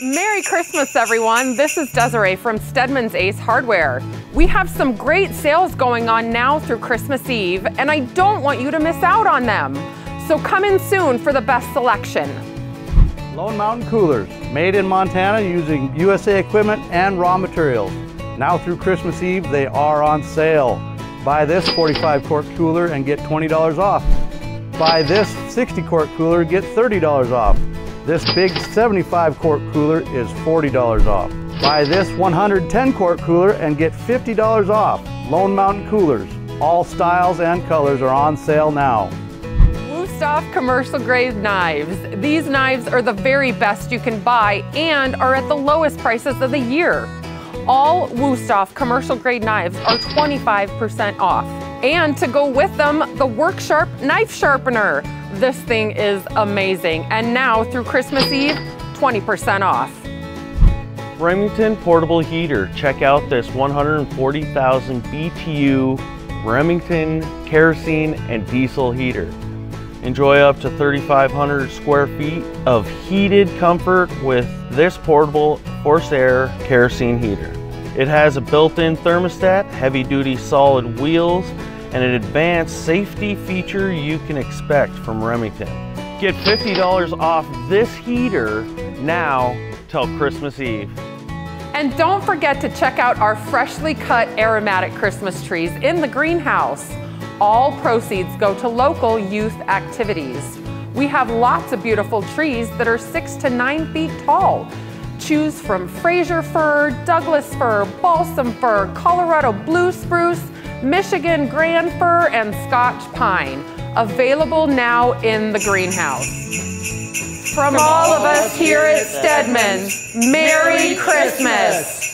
Merry Christmas, everyone. This is Desiree from Steadman's Ace Hardware. We have some great sales going on now through Christmas Eve, and I don't want you to miss out on them. So come in soon for the best selection. Lone Mountain Coolers, made in Montana using USA equipment and raw materials. Now through Christmas Eve, they are on sale. Buy this 45 quart cooler and get $20 off. Buy this 60 quart cooler, get $30 off. This big 75 quart cooler is $40 off. Buy this 110 quart cooler and get $50 off. Lone Mountain Coolers. All styles and colors are on sale now. Wüsthof commercial grade knives. These knives are the very best you can buy and are at the lowest prices of the year. All Wüsthof commercial grade knives are 25% off. And to go with them, the Worksharp knife sharpener. This thing is amazing. And now through Christmas Eve, 20% off. Remington portable heater. Check out this 140,000 BTU Remington kerosene and diesel heater. Enjoy up to 3,500 square feet of heated comfort with this portable forced air kerosene heater. It has a built-in thermostat, heavy-duty solid wheels, and an advanced safety feature you can expect from Remington. Get $50 off this heater now till Christmas Eve. And don't forget to check out our freshly cut aromatic Christmas trees in the greenhouse. All proceeds go to local youth activities. We have lots of beautiful trees that are six to nine feet tall. Choose from Fraser fir, Douglas fir, balsam fir, Colorado blue spruce, Michigan grand fir, and Scotch pine. Available now in the greenhouse. From all of us here at Steadman's, Merry Christmas!